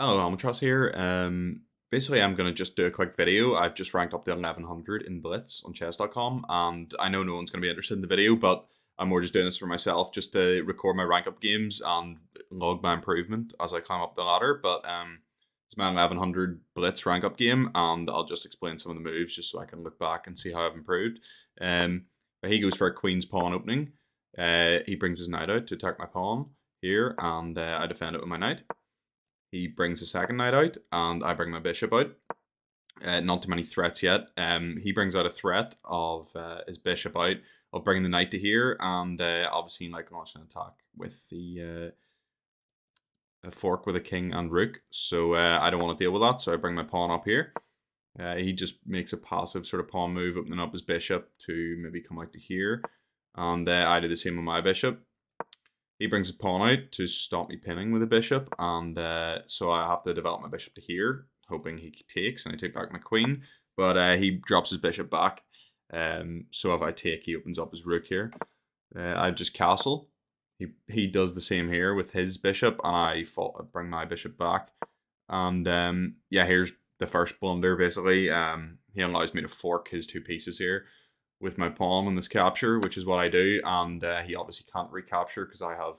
Hello, Almatrass here. Um, basically, I'm going to just do a quick video. I've just ranked up to 1100 in Blitz on chess.com, and I know no one's going to be interested in the video, but I'm more just doing this for myself, just to record my rank up games and log my improvement as I climb up the ladder. But um, it's my 1100 Blitz rank up game, and I'll just explain some of the moves just so I can look back and see how I've improved. Um, he goes for a queen's pawn opening. Uh, he brings his knight out to attack my pawn here, and uh, I defend it with my knight. He brings the second knight out, and I bring my bishop out. Uh, not too many threats yet. Um, he brings out a threat of uh, his bishop out, of bringing the knight to here, and uh, obviously like launching an attack with the uh, a fork with a king and rook. So uh, I don't want to deal with that, so I bring my pawn up here. Uh, he just makes a passive sort of pawn move, opening up his bishop to maybe come out to here. And I do the same with my bishop. He brings his pawn out to stop me pinning with a bishop, and uh, so I have to develop my bishop to here, hoping he takes, and I take back my queen. But uh, he drops his bishop back, um, so if I take, he opens up his rook here. Uh, I just castle. He he does the same here with his bishop, and I bring my bishop back. And um, yeah, here's the first blunder. Basically, um, he allows me to fork his two pieces here with my pawn in this capture, which is what I do. And uh, he obviously can't recapture because I have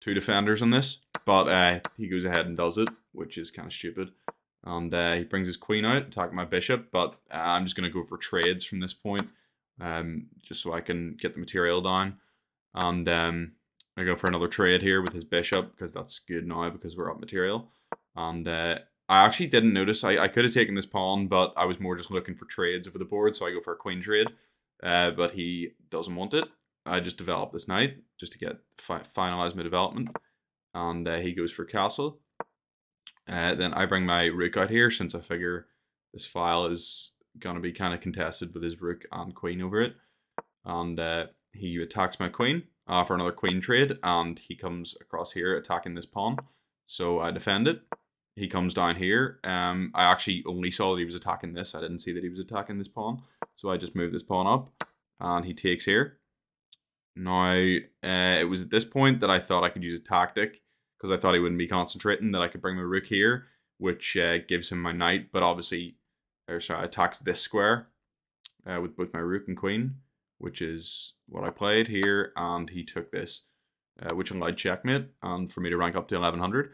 two defenders on this. But uh, he goes ahead and does it, which is kind of stupid. And uh, he brings his queen out, attack my bishop. But uh, I'm just going to go for trades from this point, um, just so I can get the material down. And um, I go for another trade here with his bishop because that's good now because we're up material. And uh, I actually didn't notice. I, I could have taken this pawn, but I was more just looking for trades over the board. So I go for a queen trade uh, but he doesn't want it. I just developed this knight just to get fi finalize my development, and uh, he goes for castle. Uh, then I bring my rook out here since I figure this file is gonna be kind of contested with his rook and queen over it, and uh, he attacks my queen uh, for another queen trade, and he comes across here attacking this pawn, so I defend it he comes down here. Um, I actually only saw that he was attacking this. I didn't see that he was attacking this pawn. So I just moved this pawn up and he takes here. Now, uh, it was at this point that I thought I could use a tactic because I thought he wouldn't be concentrating, that I could bring my rook here, which uh, gives him my knight, but obviously, or sorry, attacks this square uh, with both my rook and queen, which is what I played here, and he took this, uh, which allowed checkmate, and for me to rank up to 1100.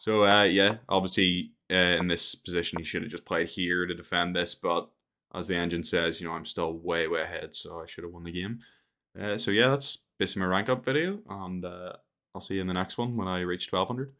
So uh, yeah, obviously uh, in this position he should have just played here to defend this, but as the engine says, you know I'm still way way ahead, so I should have won the game. Uh, so yeah, that's basically my rank up video, and uh, I'll see you in the next one when I reach 1200.